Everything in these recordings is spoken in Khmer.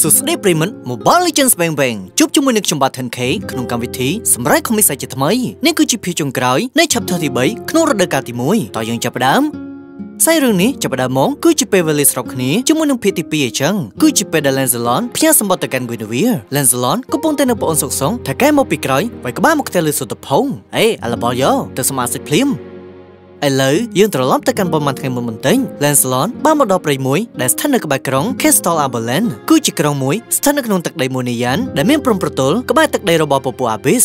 សួស្តីប្រិមត្ត Mobile Legends បែងបែងជួបជាមួយនឹងខ្ញុំបាទ 10K ក្នុងកម្មវិធីសម្រាប់ Comic Site ជាថ្មីនេះគឺជាភាគចុងក្រោយនៃ Chapter ទី3ក្នុងរដូវកាលទី1តើយើងចាប់ផ្ដើមខ្សែរឿងនេះចាប់ផ្ដើមមកគឺជាពេលវេលាស្របគ្នាជាមួយនឹងភាគទី2អញ្ចឹងគឺជាពេលដែល Lancelot ផ្ញើសម្បត្តិទៅកាន់ Guinevere Lancelot កំពុងតែនៅប្អូនសុកសុងថាកែមកពីក្រោយវាយក្បាលមកផ្ទះលើសុតភងអេអាឡបលយោទៅសមាសិទ្ធភ្លាម ឥឡូវយើងត្រឡប់ទៅកាន់ប៉ុន្មានថ្ងៃមុនបន្តិច Lancelot បានមកដល់ព្រៃមួយដែលស្ថិតនៅក្បែរក្រុង Castle Aberlin គឺជាក្រុងមួយស្ថិតនៅក្នុងទឹកដីមួយនីយ៉ានដែលមានព្រំប្រទល់ក្បែរទឹកដីរបស់ពពួក Abyss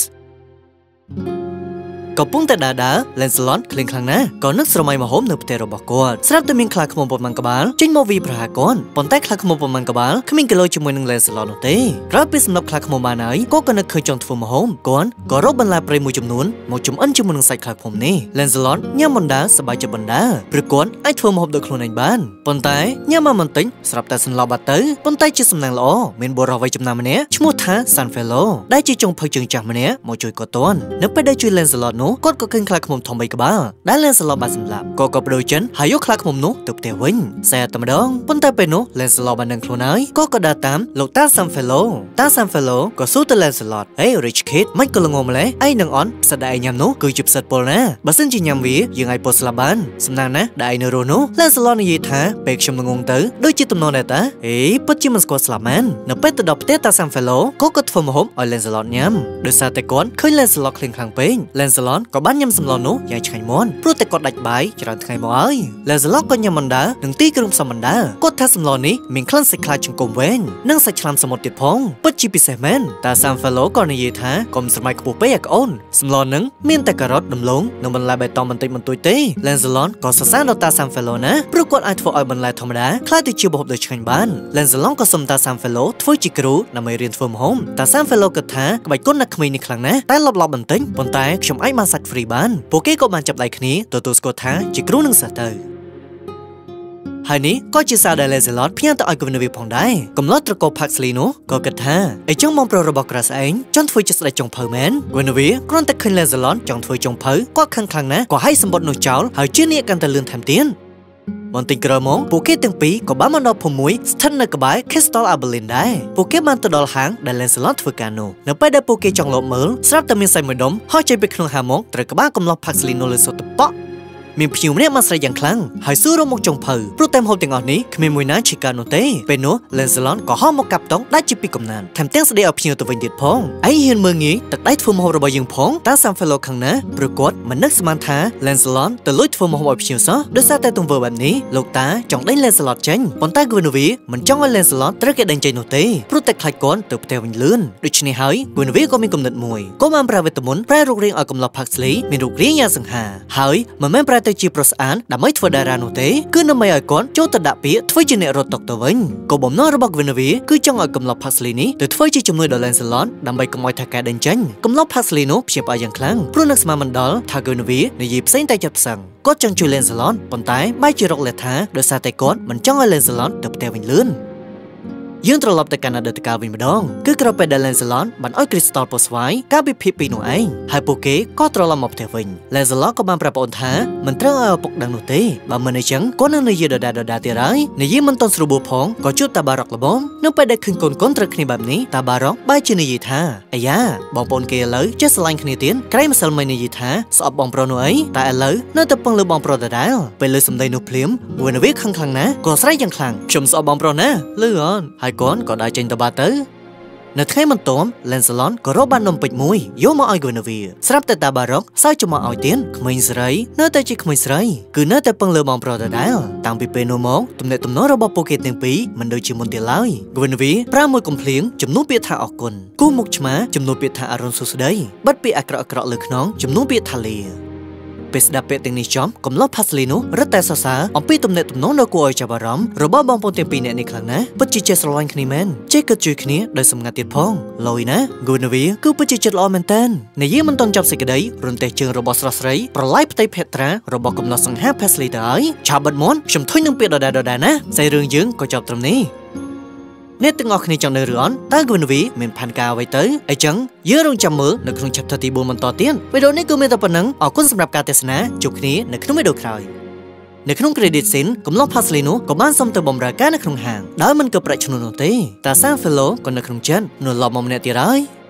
កំពុងតែដើរដើរ Lancelot ឃ្លានខ្លាំងណាស់ក៏នឹកស្រមៃមកហូមនៅផ្ទះរបស់គាត់ស្រាប់តែមានខ្លាឃ្មុំប៉ុន្មានក្បាលចេញមកវាយប្រហារគាត់ប៉ុន្តែខ្លាឃ្មុំប៉ុន្មានក្បាលគ្មានគីឡូជាមួយនឹង Lancelot នោះទេក្រោយពីសម្លាប់ខ្លាឃ្មុំបានហើយគាត់ក៏នឹកឃើញចង់ធ្វើមកហូមគាត់ក៏រកបន្លែព្រៃមួយចំនួនមកចំអិនជាមួយនឹងសាច់ខ្លាឃ្មុំនេះ Lancelot ញ៉ាំបណ្ដាសប្បាយចិត្តបណ្ដាព្រោះគាត់អាចធ្វើមកហូបដោយខ្លួនឯងបានប៉ុន្តែញ៉ាំមកមិនទិញស្រាប់តែសន្លប់បាត់ទៅប៉ុន្តែជាសំណាងល្អមានបុរសវ័យចំណាស់ម្នាក់ឈ្មោះថា Sanfello ដែលជាចុងភៅជើងចាស់ម្នាក់មកជួយគាត់ទាន់នៅពេលដែលជួយ Lancelot នោះគាត់ក៏ឃើញខ្លាឃ្មុំធំបីក្បាលដែលលែនសឡបានសម្លាប់ក៏ក៏បដូរចិនហើយយកខ្លាឃ្មុំនោះទៅផ្ទះវិញសែតែម្ដងប៉ុន្តែពេលនោះលែនសឡបាននឹងខ្លួនហើយក៏ក៏ដើរតាមលោកតា Samfello តា Samfello ក៏សួរទៅលែនសឡហេ Rich Kid មិនក៏ល្ងម្លេះឯងនឹងអន់ផ្សិតដែលឯងញ៉ាំនោះគឺជាផ្សិតពលណាបើសិនជាញ៉ាំវាយើងអាចពលស្លាប់បានសំណាងណាដែលឯងនៅរស់នោះលែនសឡនិយាយថាពេលខ្ញុំងងទៅដូចជាទំនងដែរតាអេពិតជាមិនស្គាល់ស្លាប់មែននៅពេលទៅដល់ផ្ទះតា Samfello ក៏ក៏ធ្វើម្ហូបឲ្យលែនសឡញ៉ាំដោយសារតែគាត់ឃើញលែនសឡឃ្លៀងខ្លាំងពេកលែនសឡក៏បានញ៉ាំសម្លនោះយ៉ាងឆ្ងាញ់មាន់ព្រោះតែគាត់ដាច់បាយច្រើនថ្ងៃមកហើយលែសឡុកក៏ញ៉ាំមិនដានឹងទីគ្រឿងផ្សំមិនដាគាត់ថាសម្លនេះមានក្លិនសាច់ខ្លាចង្គមវែងនិងសាច់ឆ្លាមសមុទ្រទៀតផងពិតជាពិសេសមែនតាសាំហ្វាឡូក៏និយាយថាកុំស្រមៃខ្ពស់ពេកអាកអូនសម្លនឹងមានតែការ៉ុតដំឡូងនិងបន្លែបៃតងបន្តិចបន្តួចទេលែសឡុនក៏សរសើរដល់តាសាំហ្វាឡូណាព្រោះគាត់អាចធ្វើឲ្យបន្លែធម្មតាខ្លាយទៅជាម្ហូបដ៏ឆ្ងាញ់បានលែសឡុនក៏សុំតាសាំហ្វាឡូធ្វើជាគ្រូដើម្បីរៀនធ្វើម្ហូបតាសាំហ្វាឡូគិតថាក្បាច់គុណអ្នកក្មេងនេះខ្លាំងណាស់តែលបលបបន្តិចប៉ុន្តែខ្ញុំអាចបានសាច់ហ្វ្រីបានពួកគេក៏បានចាប់ដៃគ្នាទទួលស្គាល់ថាជាគ្រូនឹងសិស្សទៅហើយនេះក៏ជាសារដែល Lancelot ផ្ញើទៅឲ្យ Guinevere ផងដែរកំឡុងត្រកូល Paxley នោះក៏គិតថាអីចឹងមកប្រុសរបស់ Grass ឯងចង់ធ្វើជាស្ដេចចុងភៅមែន Guinevere គ្រាន់តែឃើញ Lancelot ចង់ធ្វើចុងភៅគាត់ខឹងខ្លាំងណាស់ក៏ឲ្យសម្បត្តិនោះចោលហើយជាអ្នកកាន់តែលឿនថែមទៀត បន្តិចក្រោយមកពួកគេទាំងពីរក៏បានមកដល់ភូមិមួយស្ថិតនៅក្បែរ Castle Aberlin ដែរពួកគេបានទៅដល់ហាងដែល Lancelot ធ្វើការនោះនៅពេលដែលពួកគេចង់លបមើលស្រាប់តែមានសាច់មួយដុំហោះចេញពីក្នុងហាងមកត្រូវក្បាលកំឡោះ Paxley នោះលើសុទ្ធប៉ក់ មានភ្ញៀវម្នាក់មកស្រែកយ៉ាងខ្លាំងហើយសួររកមកចុងភៅព្រោះតែម្ហូបទាំងអស់នេះគ្មានមួយណាជាការនោះទេពេលនោះ Lancelot ក៏ហោះមកកាប់តុងដាច់ជាពីកំណានថែមទាំងស្ដីឲ្យភ្ញៀវទៅវិញទៀតផងឯងហ៊ានមើងងាយទឹកដៃធ្វើម្ហូបរបស់យើងផងតា Sam Fellow ខាងណាព្រោះគាត់មិននឹកស្មានថា Lancelot ទៅលួចធ្វើម្ហូបឲ្យភ្ញៀវសោះដោយសារតែទង្វើបែបនេះលោកតាចង់ដេញ Lancelot ចេញប៉ុន្តែ Guinevere មិនចង់ឲ្យ Lancelot ត្រូវគេដេញចេញនោះទេព្រោះតែខ្លាចគាត់ទៅផ្ទះវិញលឿនដូច្នេះហើយ Guinevere ក៏មានគំនិតមួយគាត់បានប្រើវេទមន្តប្រែរូបរាងឲ្យកំឡោះ Paxley មានរូបរាងយ៉ាងសង្ហាហើយមិនមែនប្រែទៅជាប្រុសស្អាតដើម្បីធ្វើតារានោះទេគឺដើម្បីឲ្យគាត់ចូលទៅដាក់ពាក្យធ្វើជាអ្នករត់តុកទៅវិញក៏បំណងរបស់ Guinevere គឺចង់ឲ្យកំឡុក Parsley នេះទៅធ្វើជាជំនួយដល់ Lancelot ដើម្បីកុំឲ្យថាការដេញចេញកំឡុក Parsley នោះព្យាបាលយ៉ាងខ្លាំងព្រោះនឹកស្មានមិនដល់ថា Guinevere និយាយផ្សេងតែចិត្តផ្សឹងគាត់ចង់ជួយ Lancelot ប៉ុន្តែបែរជារកលេសថាដោយសារតែគាត់មិនចង់ឲ្យ Lancelot ទៅផ្ទះវិញលឿន យើងត្រឡប់ទៅកាន់អតីតកាលវិញម្ដងគឺក្រោយពេលដែល Lancelot បានឲ្យ Crystal ពោះស្វាយការពិភាក្សាពីនោះឯងហើយពួកគេក៏ត្រឡប់មកផ្ទះវិញ Lancelot ក៏បានប្រាប់ប្អូនថាមិនត្រូវឲ្យឪពុកដឹងនោះទេបើមិនអញ្ចឹងគាត់នឹងនិយាយដដែលដដែលទៀតហើយនិយាយមិនតន់ស្រួលបួផងក៏ជួបតាបារ៉ុកល្មមនៅពេលដែលឃើញកូនកូនត្រូវគ្នាបែបនេះតាបារ៉ុកបែរជានិយាយថាអាយ៉ាបងប្អូនគេឥឡូវចេះស្រឡាញ់គ្នាទៀតក្រៃម្សិលមិញនិយាយថាស្អប់បងប្រុសនោះអីតែឥឡូវនៅតែពឹងលើបងប្រុសដដែលពេលលើសម្ដីនោះភ្លាម Guinevere ខឹងខ្លាំងណាស់ក៏ស្រែកយ៉ាងខ្លាំងខ្ញុំស្អប់បងប្រុសណាលឺអនហើយគាត់ក៏ដើរចេញទៅបាត់ទៅនៅថ្ងៃបន្ទាប់ Lancelot ក៏រកបាននំពេជ្រមួយយកមកឲ្យ Guinevere ស្រាប់តែតាបារ៉ុកសើចមកឲ្យទៀតក្មេងស្រីនៅតែជាក្មេងស្រីគឺនៅតែពឹងលើបងប្រុសដដែលតាំងពីពេលនោះមកទំនាក់ទំនងរបស់ពួកគេទាំងពីរមិនដូចជាមុនទៀតឡើយ Guinevere ប្រើមួយកំភ្លៀងចំនួនពាក្យថាអរគុណគូមុខឆ្មាចំនួនពាក្យថាអរុណសួស្ដីបិទពាក្យអាក្រក់អាក្រក់លើខ្នងចំនួនពាក្យថាលា ពេលស្ដាប់ពាក្យទាំងនេះចំកំឡុះផាសលីនោះរត់តែសរសើរអំពីទំនាក់ទំនងដ៏គួរឲ្យចាប់អារម្មណ៍របស់បងប្អូនទាំងពីរនាក់នេះខ្លាំងណាស់ពិតជាចេះស្រឡាញ់គ្នាមែនចេះគិតជួយគ្នាដោយសម្ងាត់ទៀតផងលយណា Guinevere គឺពិតជាចិត្តល្អមែនតើនិយាយមិនតន់ចប់សេចក្តីរន្ទះជើងរបស់ស្រស់ស្រីប្រឡាយផ្ទៃភេត្រារបស់កំឡុះសង្ហាផាសលីទៅហើយឆាបបិទមន់ខ្ញុំធុញនឹងពាក្យដដែលដដែលណាស្អីរឿងយើងក៏ចប់ត្រឹមនេះ អ្នកទាំងអស់គ្នាចង់នៅឬអន់តើ Guinevere មានផែនការអ្វីទៅអញ្ចឹងយើងរងចាំមើលនៅក្នុង chapter ទី4បន្តទៀតវីដេអូនេះគឺមានតែប៉ុណ្្នឹងអរគុណសម្រាប់ការទស្សនាជួបគ្នានៅក្នុងវីដេអូក្រោយនៅក្នុង credit scene កំឡុង Parsley នោះក៏បានសុំទៅបម្រើការនៅក្នុងហាងដោយមិនក៏ប្រាក់ឈ្នួលនោះទេតែ Sam Fellow ក៏នៅក្នុងចិត្តនោះឡប់មកម្នាក់ទៀតហើយ